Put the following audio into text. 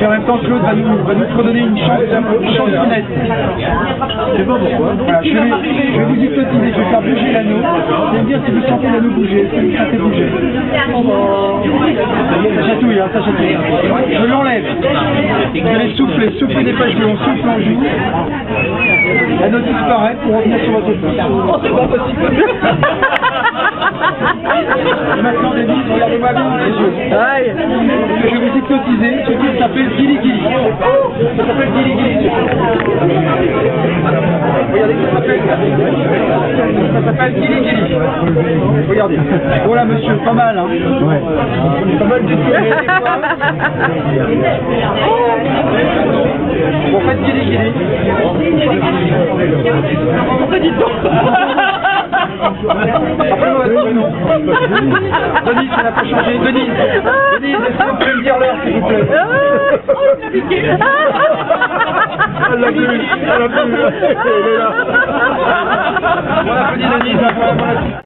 Et en même temps, Claude va nous, va nous redonner une chance, une chansonnette. Je sais pas pourquoi. Voilà, je, vais, je vais vous hypnotiser, je vais faire bouger l'anneau. Vous allez me dire si vous sentez l'anneau bouger, que vous sentez bouger Ça chatouille, hein, ça chatouille. Je l'enlève. Vous allez souffler, souffler des pages on souffle en joue. L'anneau disparaît pour revenir sur votre pouce. Oh, c'est pas possible. Et maintenant, Denis, regardez-moi bien dans les yeux. Je vais vous hypnotiser. Ce film s'appelle Gilly Gilly. Ça s'appelle Gilly Gilly. Regardez, ça s'appelle. Ça s'appelle. Regardez. Voilà, monsieur, pas mal, hein. Pas mal du tout. Bon, faites Gilly. Après, votre prénom. Denis, ça n'a pas changé. Denis, Denis, est-ce me dire l'heure, s'il vous plaît Elle elle. Elle est là. Hein.